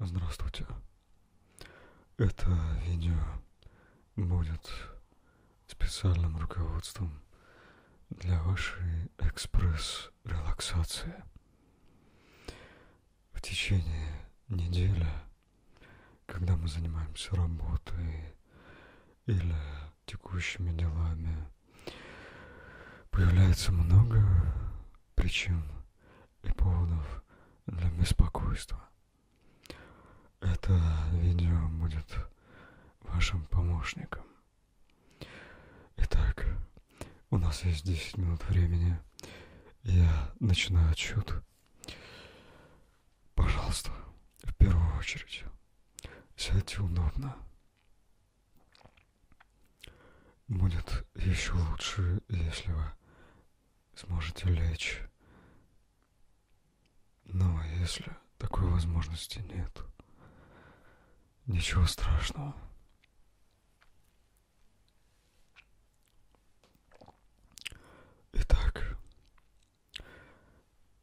Здравствуйте. Это видео будет специальным руководством для вашей экспресс-релаксации. В течение недели, когда мы занимаемся работой или текущими делами, появляется много причин и поводов для беспокойства. Это видео будет вашим помощником. Итак, у нас есть 10 минут времени. Я начинаю отсчет. Пожалуйста, в первую очередь, сядьте удобно. Будет еще лучше, если вы сможете лечь. Но если такой возможности нет, ничего страшного. Итак,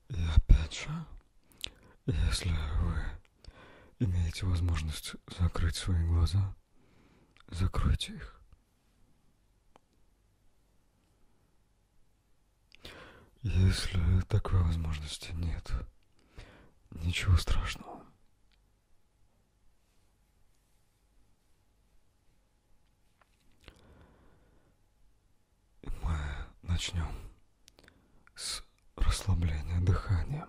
и опять же, если вы имеете возможность закрыть свои глаза, закройте их. Если такой возможности нет, ничего страшного. И мы начнем с расслабления дыхания.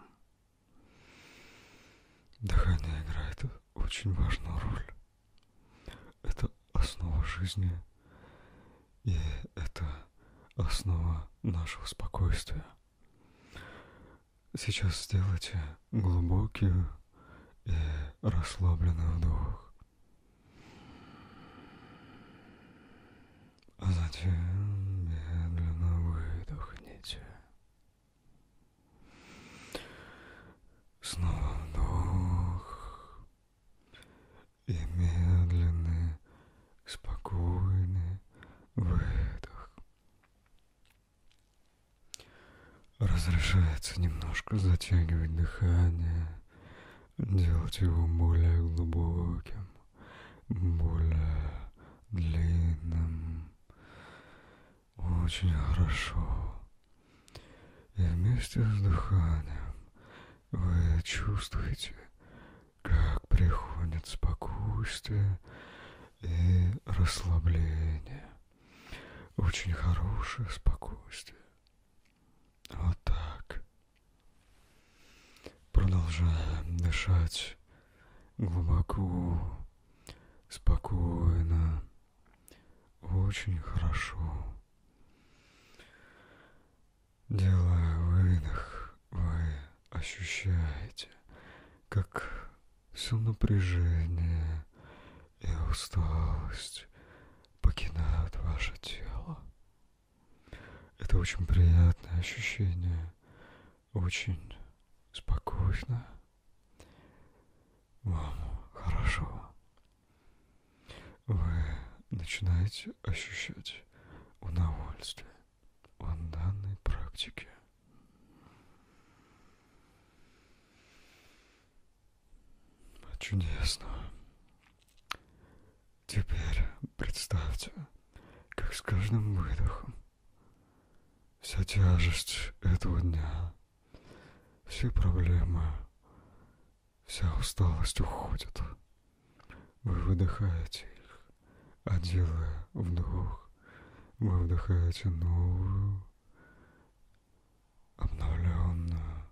Дыхание играет очень важную роль. Это основа жизни, и это основа нашего спокойствия. Сейчас сделайте глубокий и расслабленный вдох. А затем медленно выдохните. Снова вдох и медленный, спокойный выдох. Разрешается немножко затягивать дыхание, делать его более глубоким, более длинным. Очень хорошо. И вместе с дыханием вы чувствуете, как приходит спокойствие и расслабление. Очень хорошее спокойствие. Дышать глубоко, спокойно, очень хорошо. Делая выдох, вы ощущаете, как все напряжение и усталость покидают ваше тело. Это очень приятное ощущение, очень спокойно. Вам хорошо. Вы начинаете ощущать удовольствие от данной практики. Чудесно. Теперь представьте, как с каждым выдохом вся тяжесть этого дня, все проблемы, вся усталость уходит. Вы выдыхаете а делая вдох, вы вдыхаете новую, обновленную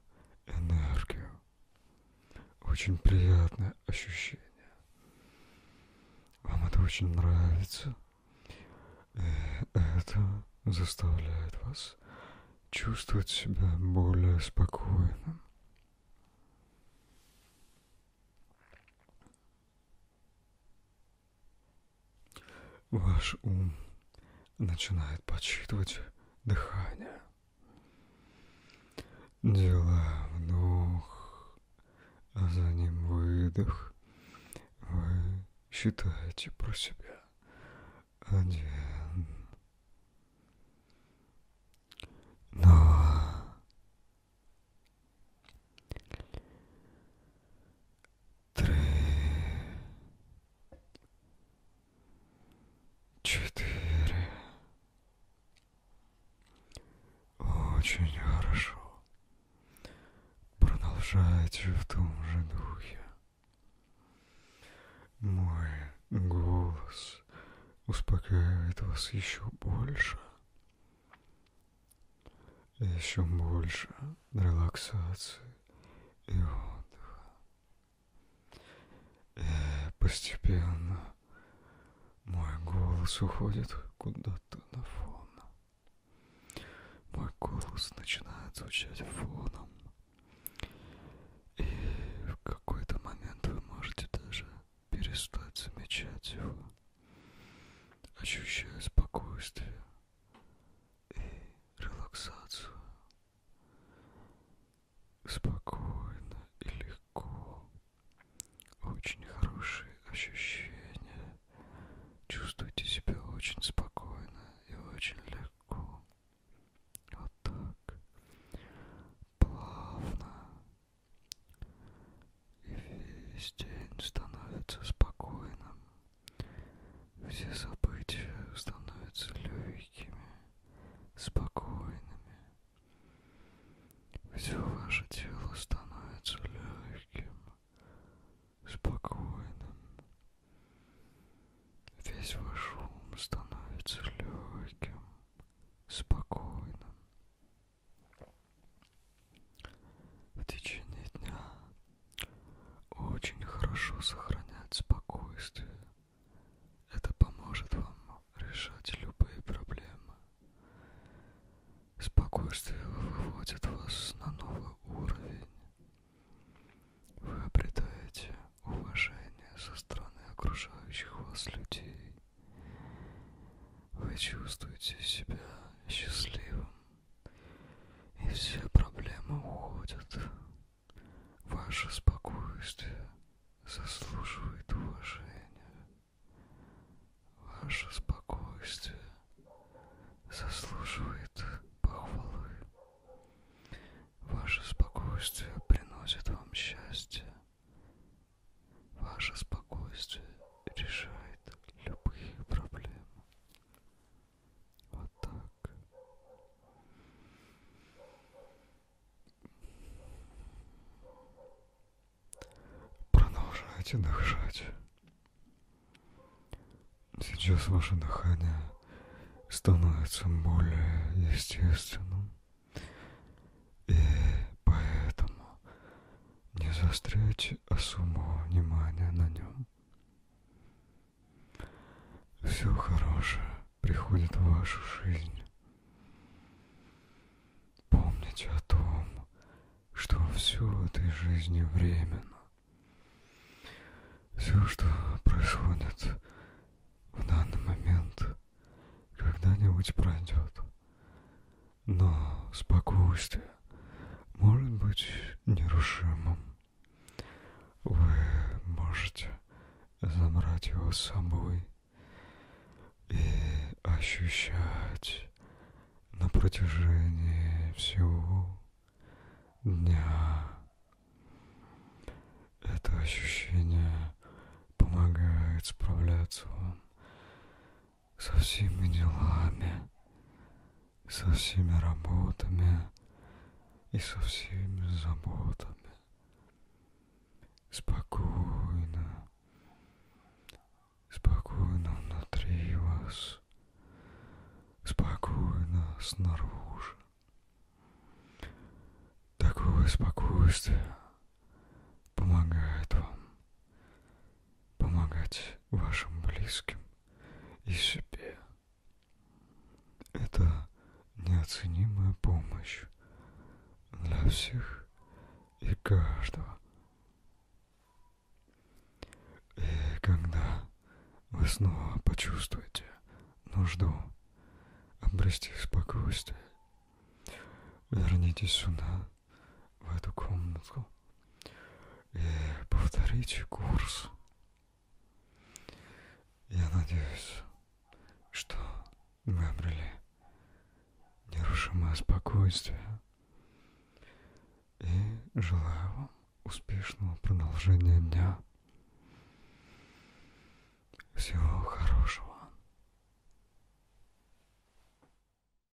энергию. Очень приятное ощущение. Вам это очень нравится. И это заставляет вас чувствовать себя более спокойным. Ваш ум начинает подсчитывать дыхание. Делая вдох, а за ним выдох, вы считаете про себя. Один, Очень хорошо. Продолжайте в том же духе. Мой голос успокаивает вас еще больше. Еще больше релаксации и отдыха. И постепенно мой голос уходит куда-то на фон. Голос начинает звучать фоном. И в какой-то момент вы можете даже перестать замечать его, ощущая спокойствие и релаксацию. Спокойно и легко. Очень хорошие ощущения. Чувствуйте себя очень спокойно и очень легко. Вот так. Плавно. И весь день становится спокойным. Все события становятся легкими, спокойными. Все ваше тело становится легким, спокойным. Весь ваш ум становится легким, спокойным. В течение дня очень хорошо сохранять спокойствие. Это поможет вам решать любые проблемы. Спокойствие выводит вас на новый уровень. Вы обретаете уважение со стороны окружающих вас людей. Вы чувствуете себя счастливым, и все проблемы уходят. Ваше спокойствие заслуживает уважения. Ваше спокойствие заслуживает похвалы. Ваше спокойствие приносит вам счастье. Ваше спокойствие решает любые проблемы. Вот так. Продолжайте дышать. Сейчас ваше дыхание становится более естественным. И поэтому не заостряйте особого внимания на нем. Все хорошее приходит в вашу жизнь. Помните о том, что все в этой жизни временно. Все, что происходит в данный момент, когда-нибудь пройдет. Но спокойствие может быть нерушимым. Вы можете забрать его с собой и ощущать на протяжении всего дня. Это ощущение помогает справляться вам со всеми делами, со всеми работами и со всеми заботами. Спокойно, спокойно внутри вас, спокойно снаружи. Такое спокойствие помогает вам помогать вашим близким и себе. Это неоценимая помощь для всех и каждого. И когда вы снова почувствуете нужду обрести спокойствие, вернитесь сюда, в эту комнату, и повторите курс. Я надеюсь, что мы обрели совершенно спокойствия. И желаю вам успешного продолжения дня. Всего хорошего.